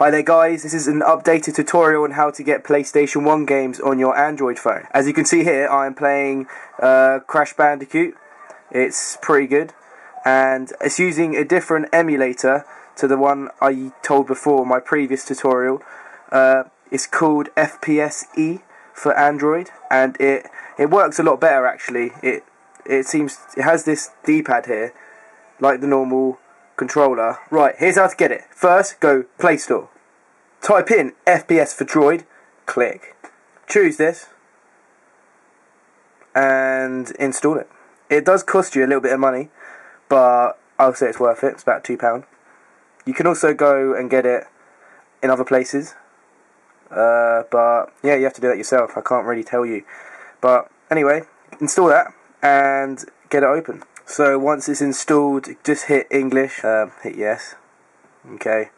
Hi there guys, this is an updated tutorial on how to get PlayStation 1 games on your Android phone. As you can see here, I am playing uh, Crash Bandicoot. It's pretty good. And it's using a different emulator to the one I told before my previous tutorial. Uh, it's called FPse for Android. And it, it works a lot better actually. It, it seems, it has this D-pad here, like the normal controller. Right, here's how to get it. First, go Play Store. Type in FPS for Droid, click. Choose this, and install it. It does cost you a little bit of money, but I'll say it's worth it. It's about £2. You can also go and get it in other places, uh, but yeah, you have to do that yourself. I can't really tell you. But anyway, install that and get it open. So once it's installed, just hit English, uh, hit yes, okay,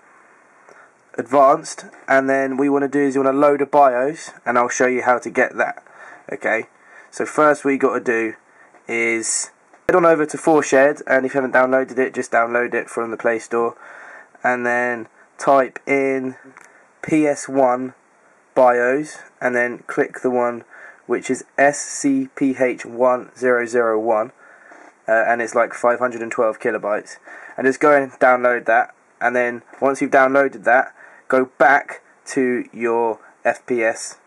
advanced, and then you want to do is you want to load a BIOS, and I'll show you how to get that, okay. So first what you got to do is head on over to 4shared, and if you haven't downloaded it, just download it from the Play Store, and then type in PS1 BIOS, and then click the one which is SCPH1001 uh, and it's like 512 kilobytes. And just go and download that. And then once you've downloaded that go back to your FPS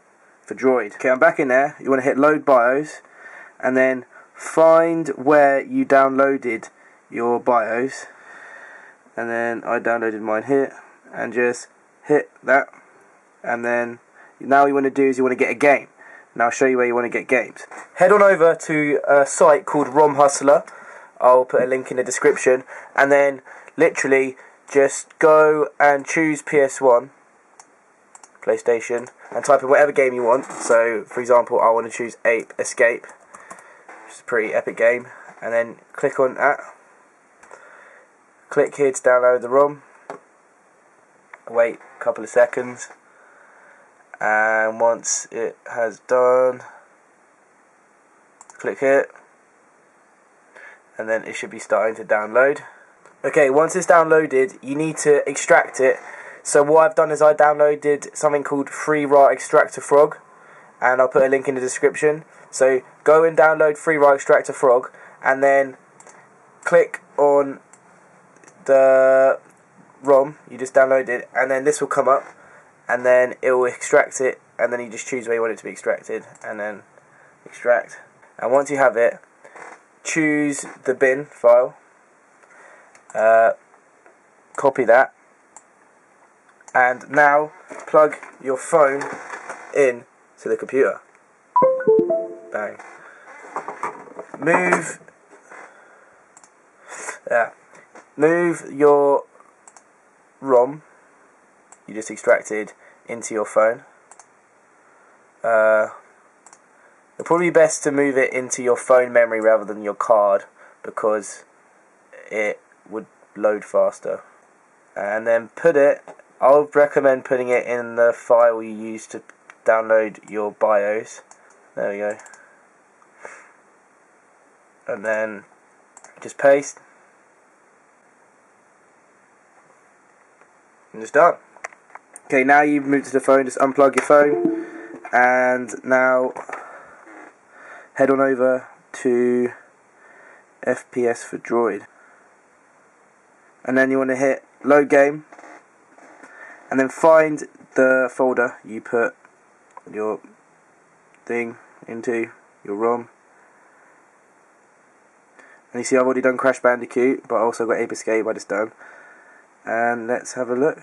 for Droid. Okay I'm back in there. You want to hit load BIOS and then find where you downloaded your BIOS. And then I downloaded mine here and just hit that. And then now you want to do is you want to get a game and I'll show you where you want to get games. Head on over to a site called ROM Hustler. I'll put a link in the description. And then literally just go and choose PS1, PlayStation, and type in whatever game you want. So, for example, I want to choose Ape Escape, which is a pretty epic game. And then click on that. Click here to download the ROM. Wait a couple of seconds and once it has done click it and then it should be starting to download. Okay once it's downloaded you need to extract it. So what I've done is I downloaded something called Free RAR Extractor Frog. And I'll put a link in the description. So go and download Free RAR Extractor Frog. And then click on the ROM. You just downloaded and then this will come up and then it will extract it and then you just choose where you want it to be extracted and then extract. And once you have it choose the bin file uh, copy that and now plug your phone in to the computer. Bang. Move. Yeah. Move your ROM you just extracted into your phone. Uh, it'll probably be best to move it into your phone memory rather than your card because it would load faster. And then put it, I would recommend putting it in the file you use to download your BIOS. There we go. And then just paste. And it's done. Okay, now you've moved to the phone, just unplug your phone and now head on over to FPS for Droid. And then you want to hit load game and then find the folder you put your thing into, your ROM. And you see I've already done Crash Bandicoot, but I also got Ape Escape I just done. And let's have a look.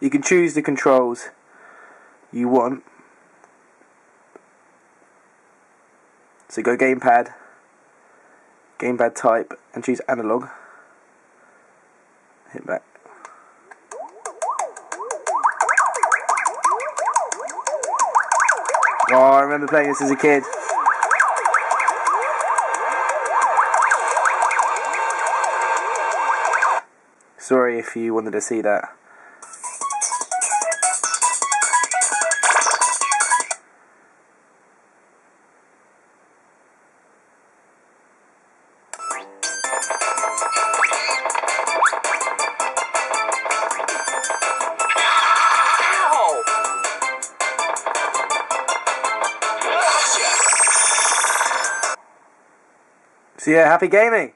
You can choose the controls you want. So go gamepad, gamepad type, and choose analog. Hit back. Oh, I remember playing this as a kid. Sorry if you wanted to see that. So yeah, happy gaming!